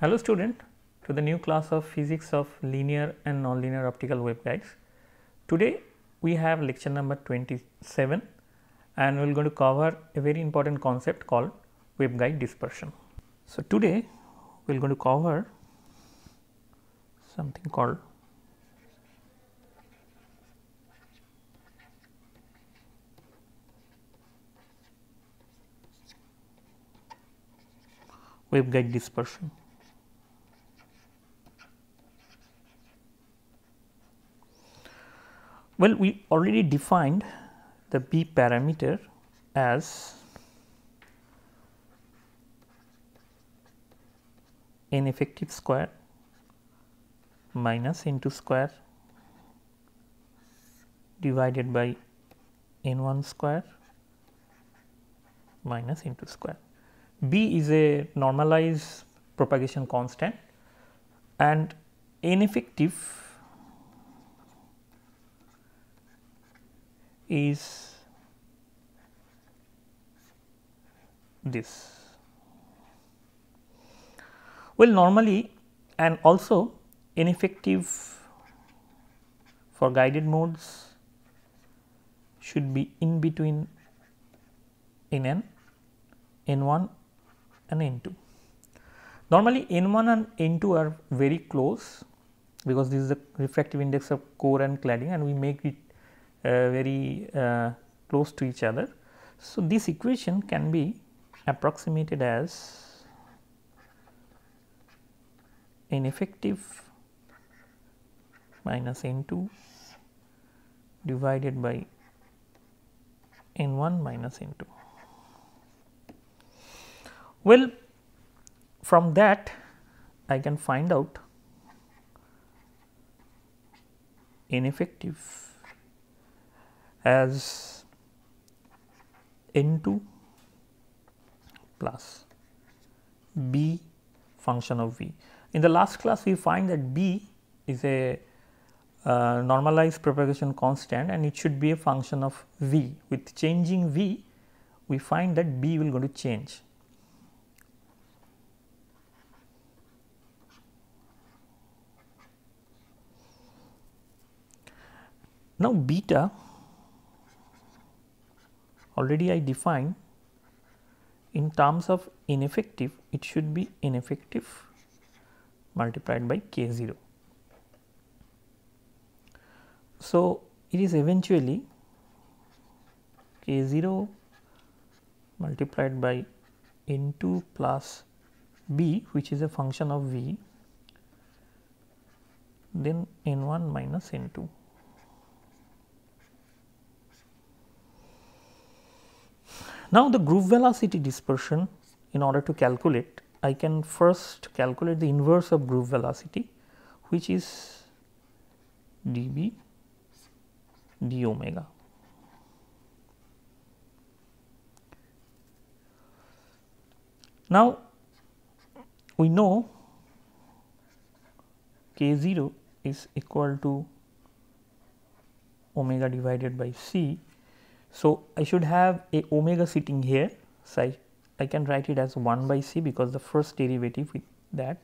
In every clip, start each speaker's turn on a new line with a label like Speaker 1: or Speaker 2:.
Speaker 1: Hello student to the new class of physics of linear and nonlinear optical waveguides. Today we have lecture number 27 and we are going to cover a very important concept called waveguide dispersion. So today we are going to cover something called waveguide dispersion. Well, we already defined the B parameter as n effective square minus n2 square divided by n1 square minus n2 square. B is a normalized propagation constant and n effective is this. Well, normally and also n effective for guided modes should be in between n n1 and N2. Normally N1 and N2 are very close because this is the refractive index of core and cladding and we make it very uh, close to each other. So, this equation can be approximated as N effective minus N2 divided by N1 minus N2. Well, from that I can find out n effective as n2 plus b function of v. In the last class we find that b is a uh, normalized propagation constant and it should be a function of v. With changing v we find that b will going to change Now, beta already I defined in terms of n effective it should be n effective multiplied by k0. So, it is eventually k0 multiplied by n2 plus b which is a function of v then n1 minus n2. Now, the group velocity dispersion in order to calculate I can first calculate the inverse of group velocity which is dB d omega. Now, we know k 0 is equal to omega divided by c so, I should have a omega sitting here. So, I, I can write it as 1 by c because the first derivative with that.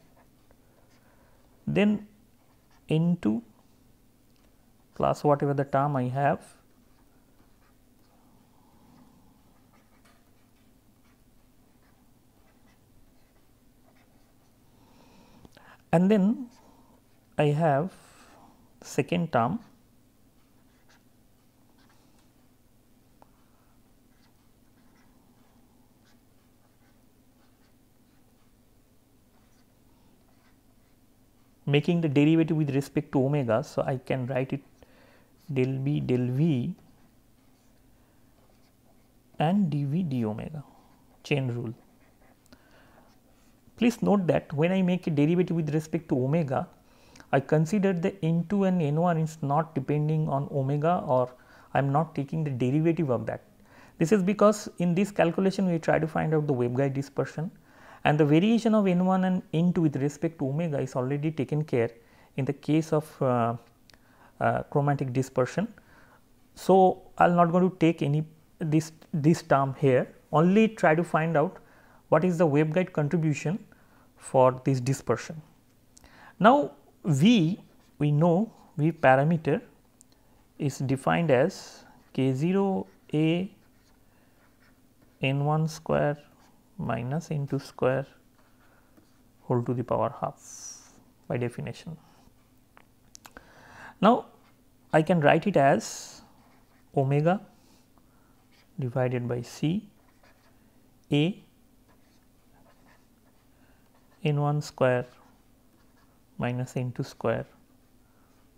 Speaker 1: Then 2 plus whatever the term I have and then I have second term making the derivative with respect to omega. So, I can write it del b del v and dv d omega chain rule. Please note that when I make a derivative with respect to omega, I consider the n2 and n1 is not depending on omega or I am not taking the derivative of that. This is because in this calculation we try to find out the waveguide dispersion and the variation of n1 and n2 with respect to omega is already taken care in the case of uh, uh, chromatic dispersion. So, I am not going to take any this this term here only try to find out what is the waveguide contribution for this dispersion. Now, V we know V parameter is defined as k 0 a n 1 square minus into square whole to the power half by definition. Now, I can write it as omega divided by c a n 1 square minus n 2 square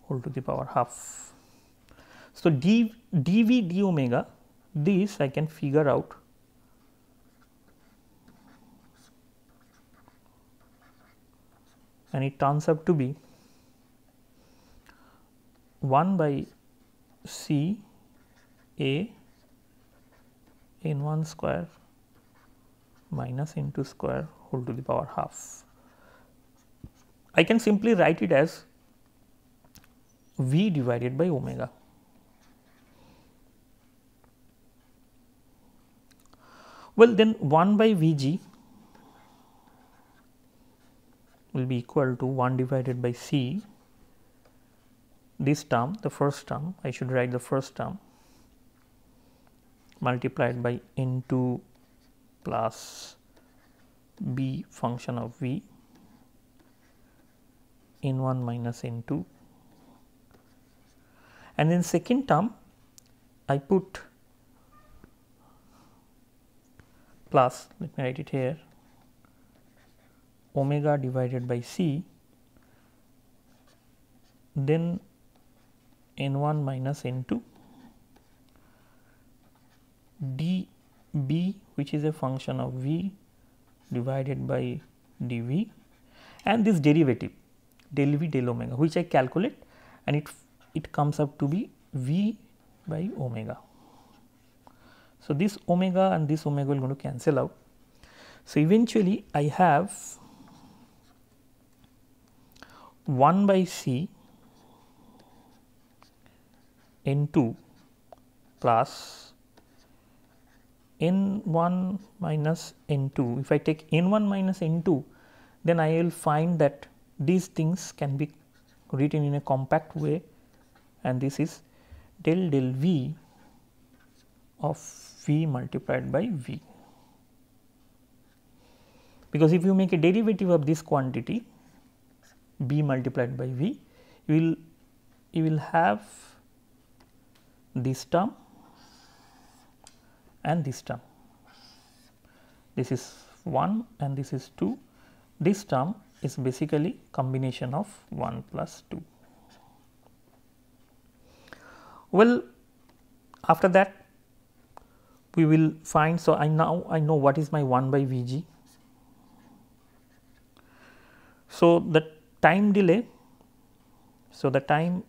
Speaker 1: whole to the power half. So, d, dv d omega this I can figure out and it turns out to be 1 by c a n 1 square minus n 2 square whole to the power half. I can simply write it as v divided by omega. Well, then 1 by V g will be equal to 1 divided by C. This term the first term I should write the first term multiplied by n 2 plus b function of v n 1 minus n 2 and in second term I put plus let me write it here omega divided by c then n 1 minus n 2 d b which is a function of v divided by dv and this derivative del v del omega which I calculate and it it comes up to be v by omega. So, this omega and this omega will going to cancel out. So, eventually I have 1 by C 2 plus n 1 minus n 2. If I take n 1 minus n 2, then I will find that these things can be written in a compact way and this is del del v of v multiplied by v. Because if you make a derivative of this quantity b multiplied by v you will you will have this term and this term. This is 1 and this is 2 this term is basically combination of 1 plus 2 well after that we will find so i now i know what is my 1 by vg so the time delay. So, the time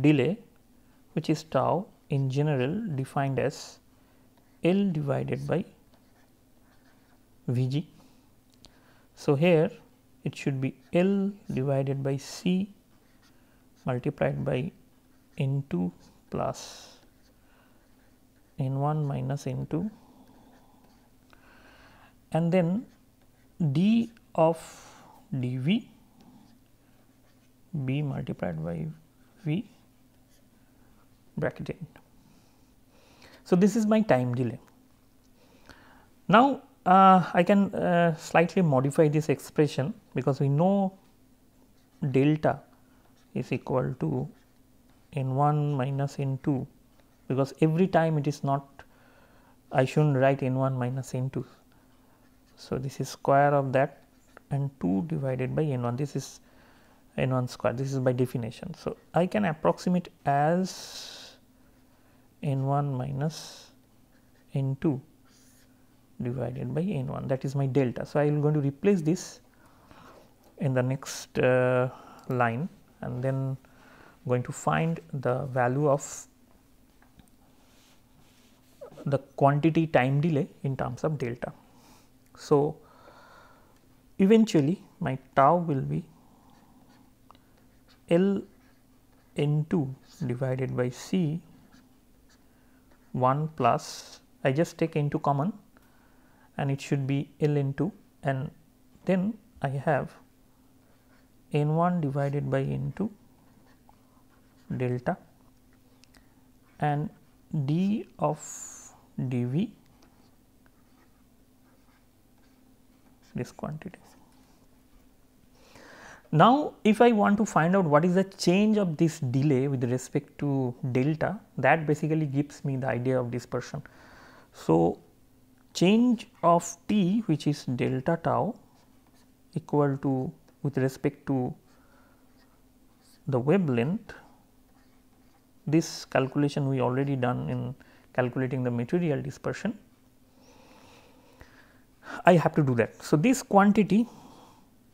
Speaker 1: delay which is tau in general defined as L divided by Vg. So, here it should be L divided by C multiplied by N 2 plus N 1 minus N 2 and then d of dv b multiplied by v bracket end. So, this is my time delay. Now, uh, I can uh, slightly modify this expression because we know delta is equal to n 1 minus n 2 because every time it is not I should not write n 1 minus n 2 so, this is square of that and 2 divided by n 1 this is n 1 square this is by definition. So, I can approximate as n 1 minus n 2 divided by n 1 that is my delta. So, I am going to replace this in the next uh, line and then going to find the value of the quantity time delay in terms of delta. So, eventually my tau will be L n 2 divided by C 1 plus I just take N2 common and it should be L into and then I have n 1 divided by n 2 delta and d of dv this quantity. Now, if I want to find out what is the change of this delay with respect to delta that basically gives me the idea of dispersion. So, change of t which is delta tau equal to with respect to the wavelength this calculation we already done in calculating the material dispersion I have to do that. So, this quantity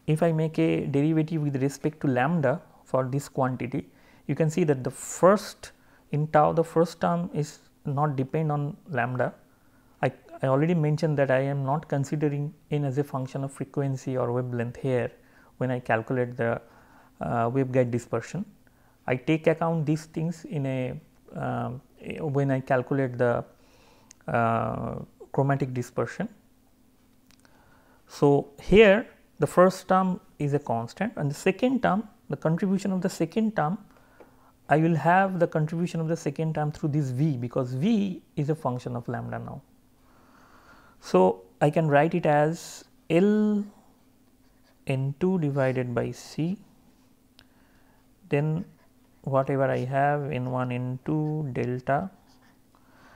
Speaker 1: if I make a derivative with respect to lambda for this quantity, you can see that the first in tau the first term is not depend on lambda. I, I already mentioned that I am not considering n as a function of frequency or wavelength here when I calculate the uh, waveguide dispersion. I take account these things in a uh, when I calculate the uh, chromatic dispersion. So, here the first term is a constant and the second term the contribution of the second term I will have the contribution of the second term through this v because v is a function of lambda now. So, I can write it as L n 2 divided by c then whatever I have n 1 n 2 delta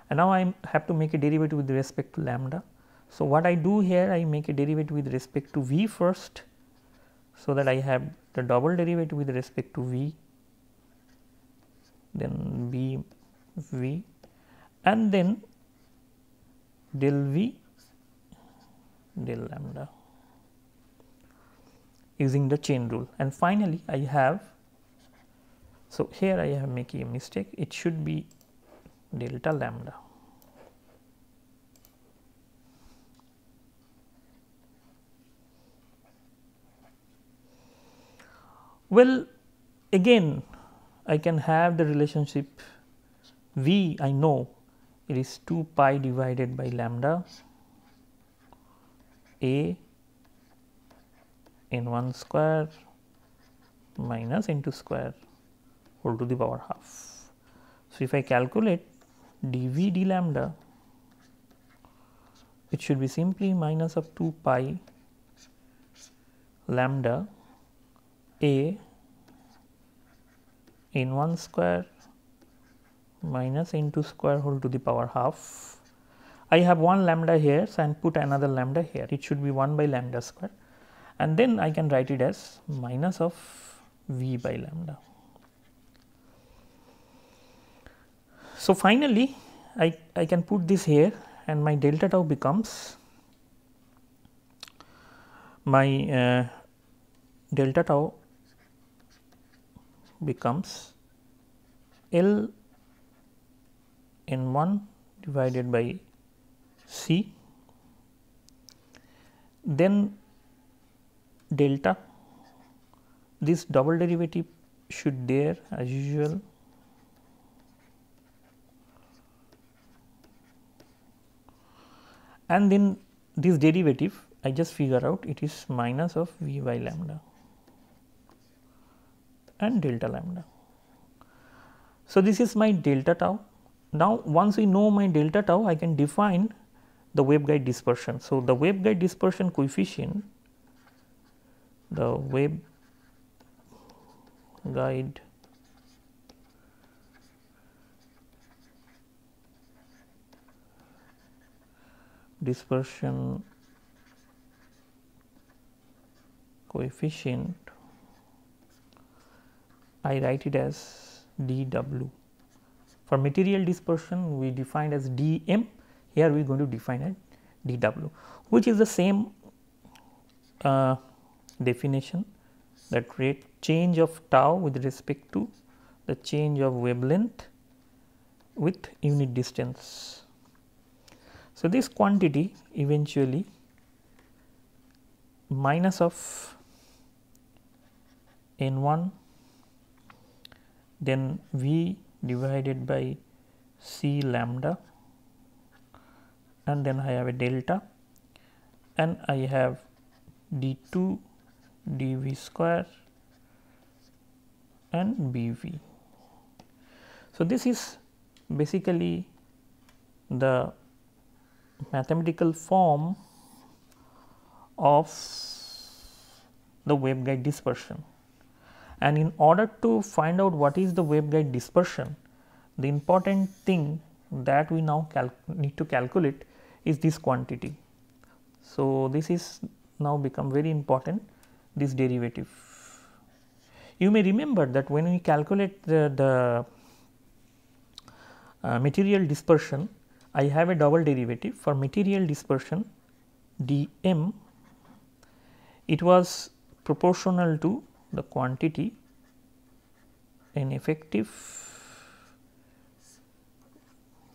Speaker 1: and now I have to make a derivative with respect to lambda so, what I do here I make a derivative with respect to v first. So, that I have the double derivative with respect to v then b v and then del v del lambda using the chain rule and finally I have so here I have making a mistake it should be delta lambda Well, again I can have the relationship V I know it is 2 pi divided by lambda A n 1 square minus n 2 square whole to the power half. So, if I calculate dV d lambda it should be simply minus of 2 pi lambda a n 1 square minus 2 square whole to the power half. I have one lambda here so and put another lambda here it should be 1 by lambda square and then I can write it as minus of v by lambda. So, finally, I, I can put this here and my delta tau becomes my uh, delta tau becomes L n 1 divided by C. Then delta. This double derivative should there as usual. And then this derivative I just figure out it is minus of v by lambda and delta lambda. So, this is my delta tau. Now, once we know my delta tau, I can define the waveguide dispersion. So, the waveguide dispersion coefficient, the wave guide dispersion coefficient I write it as dw. For material dispersion we defined as dm, here we are going to define as dw which is the same uh, definition that rate change of tau with respect to the change of wavelength with unit distance. So, this quantity eventually minus of n 1 then V divided by C lambda and then I have a delta and I have d2 dv square and bv. So, this is basically the mathematical form of the waveguide dispersion. And in order to find out what is the waveguide dispersion, the important thing that we now need to calculate is this quantity. So, this is now become very important this derivative. You may remember that when we calculate the, the uh, material dispersion, I have a double derivative for material dispersion dm it was proportional to the quantity n effective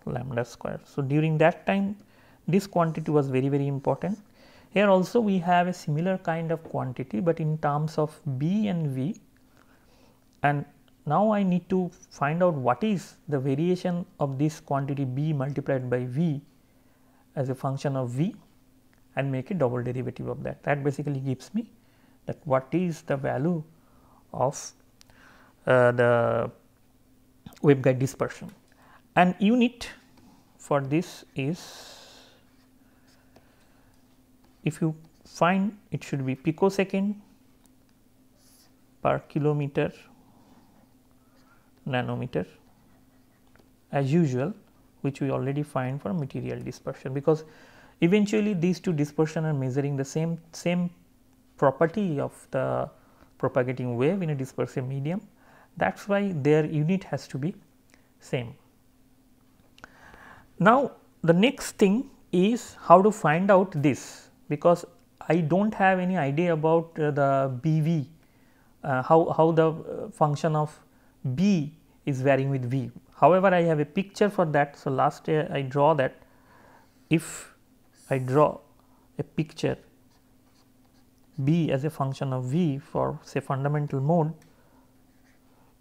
Speaker 1: lambda square. So, during that time this quantity was very very important. Here also we have a similar kind of quantity, but in terms of B and V and now I need to find out what is the variation of this quantity B multiplied by V as a function of V and make a double derivative of that. That basically gives me that what is the value of uh, the waveguide dispersion. And unit for this is if you find it should be picosecond per kilometer nanometer as usual which we already find for material dispersion. Because eventually these two dispersion are measuring the same same property of the propagating wave in a dispersive medium that is why their unit has to be same. Now, the next thing is how to find out this because I do not have any idea about uh, the BV, uh, how, how the uh, function of B is varying with V. However, I have a picture for that. So, last year I draw that if I draw a picture B as a function of V for say fundamental mode,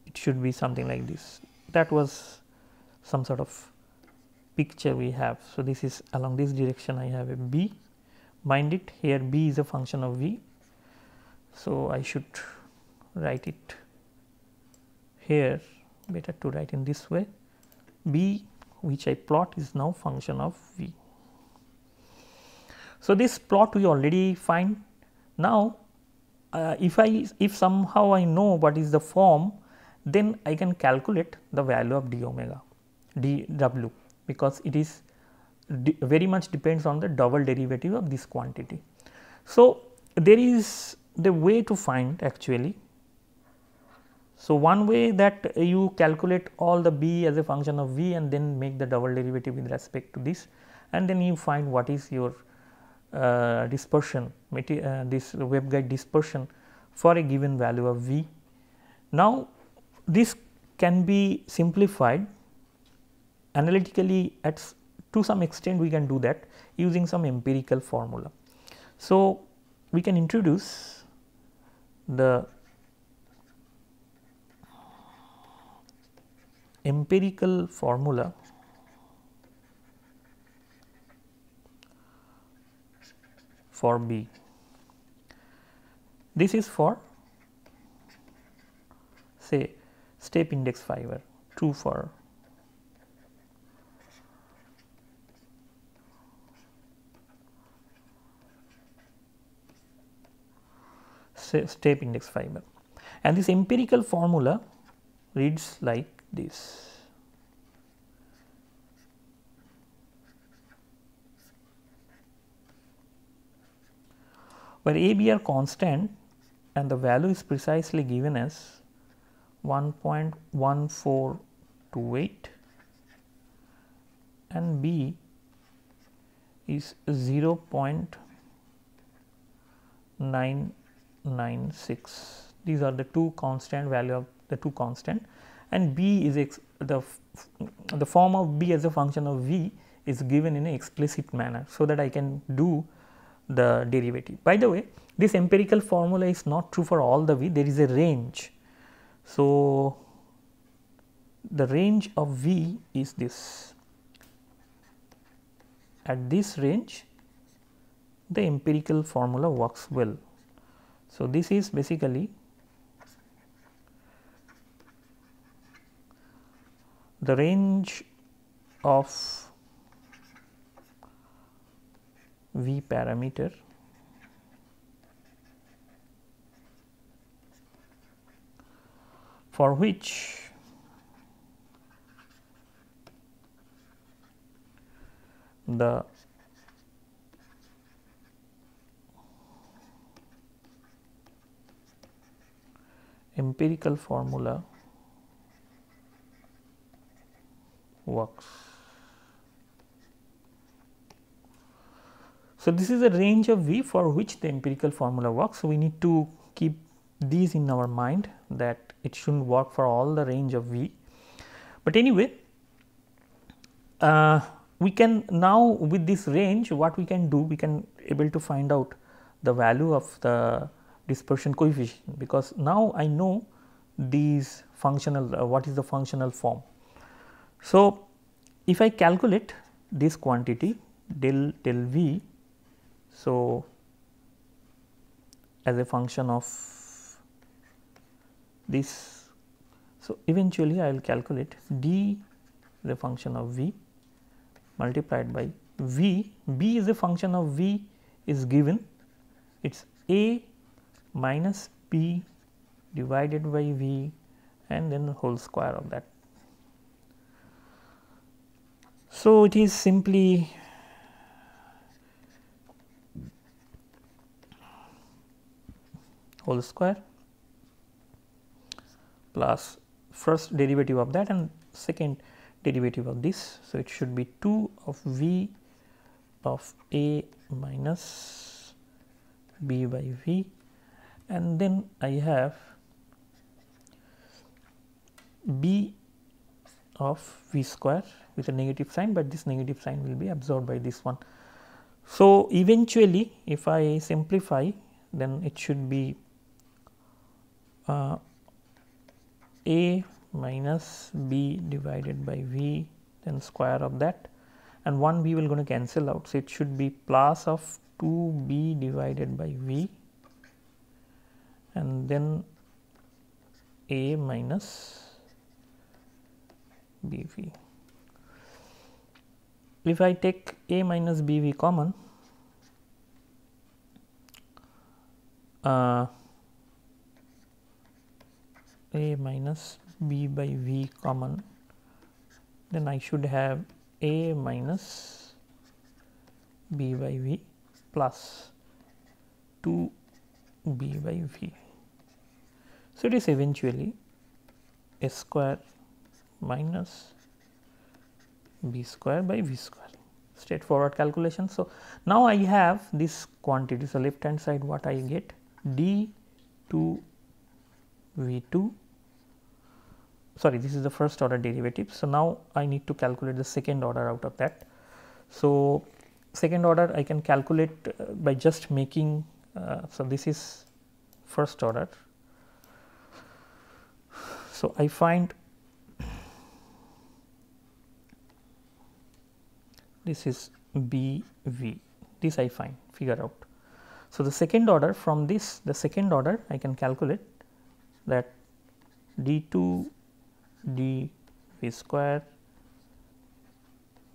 Speaker 1: it should be something like this. That was some sort of picture we have. So, this is along this direction I have a B, mind it here B is a function of V. So, I should write it here better to write in this way b which I plot is now function of v. So, this plot we already find now uh, if I if somehow I know what is the form then I can calculate the value of d omega d w because it is very much depends on the double derivative of this quantity. So, there is the way to find actually so, one way that you calculate all the b as a function of v and then make the double derivative with respect to this and then you find what is your uh, dispersion uh, this waveguide dispersion for a given value of v. Now, this can be simplified analytically at to some extent we can do that using some empirical formula. So, we can introduce the empirical formula for B. This is for say step index fiber, true for say step index fiber and this empirical formula reads like this. Where A, B are constant and the value is precisely given as 1.1428 and B is 0.996. These are the two constant value of the two constant and b is the the form of b as a function of v is given in an explicit manner so that I can do the derivative. By the way, this empirical formula is not true for all the v, there is a range. So, the range of v is this. at this range the empirical formula works well. So, this is basically the range of V parameter for which the empirical formula works. So, this is a range of V for which the empirical formula works. So, we need to keep these in our mind that it should not work for all the range of V. But anyway, uh, we can now with this range what we can do we can able to find out the value of the dispersion coefficient because now I know these functional uh, what is the functional form. So, if I calculate this quantity del del v so as a function of this so eventually I will calculate d the function of v multiplied by v b is a function of v is given it is a minus p divided by v and then the whole square of that. So, it is simply whole square plus first derivative of that and second derivative of this. So, it should be 2 of v of a minus b by v and then I have b of v square with a negative sign, but this negative sign will be absorbed by this one. So, eventually if I simplify then it should be uh, a minus b divided by v then square of that and 1 b will going to cancel out. So, it should be plus of 2 b divided by v and then a minus b v. If I take a minus b v common uh, a minus b by v common then I should have a minus b by v plus 2 b by v. So, it is eventually s square minus b square by v square straightforward calculation. So, now I have this quantity. So, left hand side what I get d 2 v 2 sorry this is the first order derivative. So, now I need to calculate the second order out of that. So, second order I can calculate uh, by just making uh, so this is first order. So, I find this is B V this I find figure out. So, the second order from this the second order I can calculate that d 2 d v square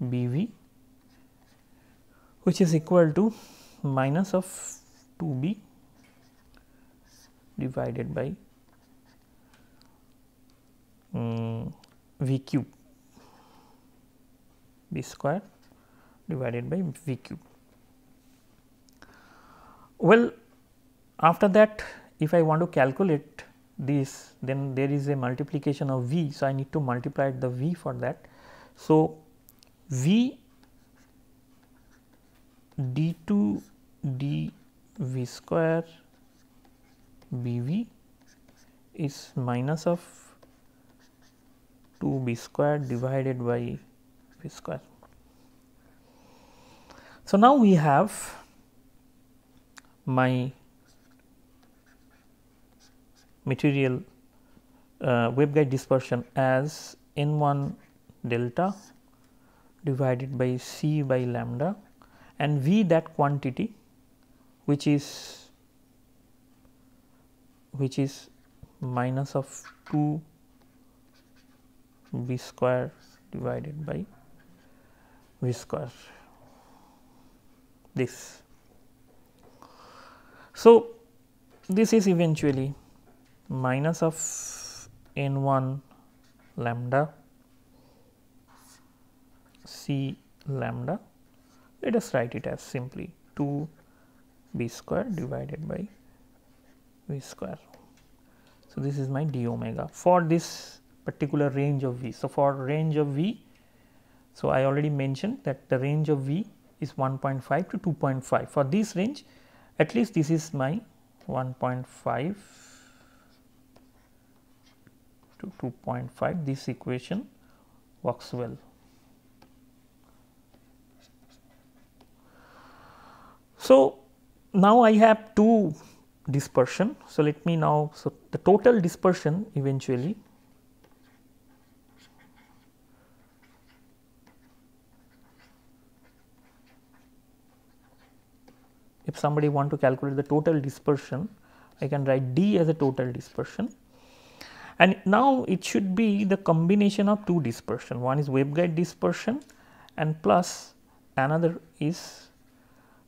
Speaker 1: b v which is equal to minus of 2 b divided by um, v cube b square divided by v cube. Well, after that if I want to calculate this then there is a multiplication of v. So, I need to multiply the v for that. So, v d 2 d v square b v is minus of 2 b square divided by v square. So, now we have my material uh, waveguide dispersion as n 1 delta divided by c by lambda and v that quantity which is which is minus of 2 v square divided by v square this. So, this is eventually minus of n 1 lambda c lambda let us write it as simply 2 b square divided by v square. So, this is my d omega for this particular range of v. So, for range of v, so I already mentioned that the range of v is 1.5 to 2.5 for this range at least this is my 1.5 to 2.5 this equation works well. So, now I have two dispersion. So, let me now, so the total dispersion eventually if somebody want to calculate the total dispersion, I can write D as a total dispersion. And now it should be the combination of two dispersion, one is waveguide dispersion and plus another is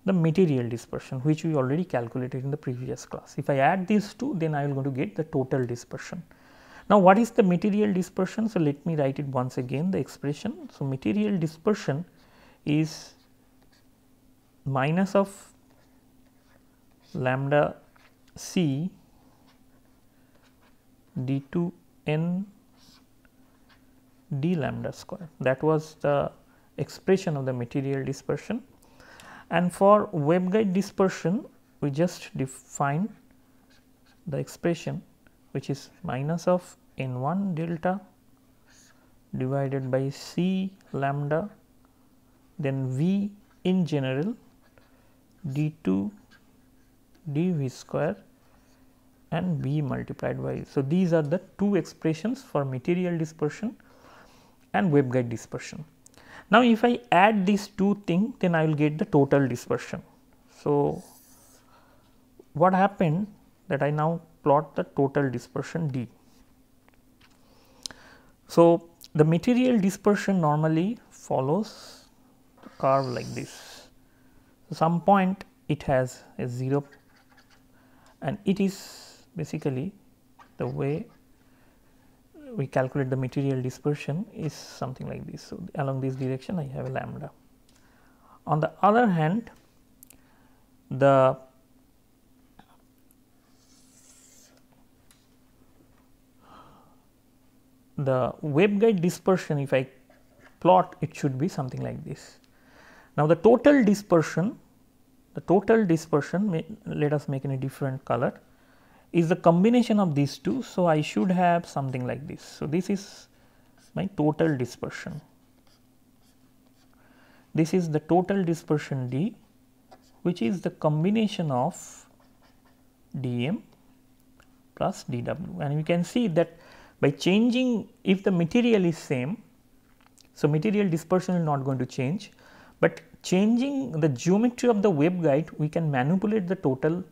Speaker 1: the material dispersion which we already calculated in the previous class. If I add these two then I will going to get the total dispersion. Now what is the material dispersion? So let me write it once again the expression. So material dispersion is minus of lambda c d 2 n d lambda square. That was the expression of the material dispersion. And for waveguide dispersion we just define the expression which is minus of n 1 delta divided by c lambda then v in general d 2 dv square and b multiplied by. So, these are the two expressions for material dispersion and waveguide dispersion. Now, if I add these two things then I will get the total dispersion. So, what happened that I now plot the total dispersion d. So, the material dispersion normally follows the curve like this. So, some point it has a 0 and it is basically the way we calculate the material dispersion is something like this. So, along this direction I have a lambda. On the other hand, the the waveguide dispersion if I plot it should be something like this. Now, the total dispersion the total dispersion may, let us make in a different color is the combination of these two. So, I should have something like this. So, this is my total dispersion. This is the total dispersion D which is the combination of dm plus dw and we can see that by changing if the material is same. So, material dispersion is not going to change, but changing the geometry of the waveguide we can manipulate the total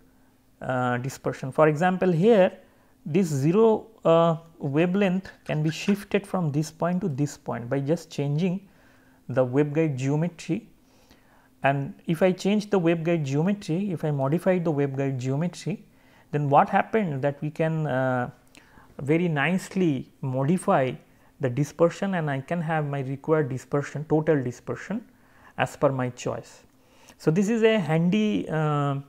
Speaker 1: dispersion. For example, here this 0 uh, wavelength can be shifted from this point to this point by just changing the waveguide geometry and if I change the waveguide geometry, if I modify the waveguide geometry, then what happened that we can uh, very nicely modify the dispersion and I can have my required dispersion, total dispersion as per my choice. So, this is a handy uh, uh,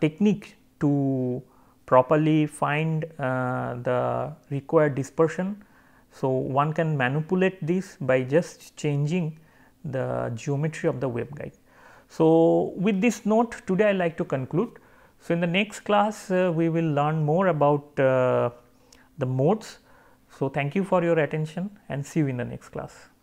Speaker 1: technique to properly find uh, the required dispersion. So, one can manipulate this by just changing the geometry of the waveguide. So, with this note today I like to conclude. So, in the next class uh, we will learn more about uh, the modes. So, thank you for your attention and see you in the next class.